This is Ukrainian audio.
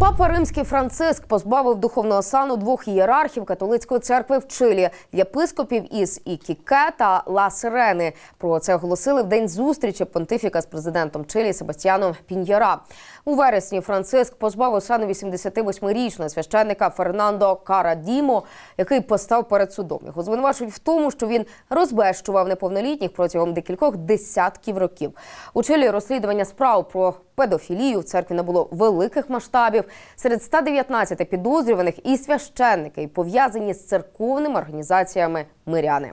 Папа Римський Франциск позбавив духовного сану двох ієрархів католицької церкви в Чилі єпископів із Ікіке та Ла Сирени. Про це оголосили в день зустрічі понтифіка з президентом Чилі Себастьяном Піньєра. У вересні Франциск позбавив сану 88-річного священника Фернандо Карадімо, який постав перед судом. Його звинувачують в тому, що він розбещував неповнолітніх протягом декількох десятків років. У Чилі розслідування справ про педофілію в церкві набуло великих масштабів. Серед 119 підозрюваних і священники, пов'язані з церковними організаціями миряни.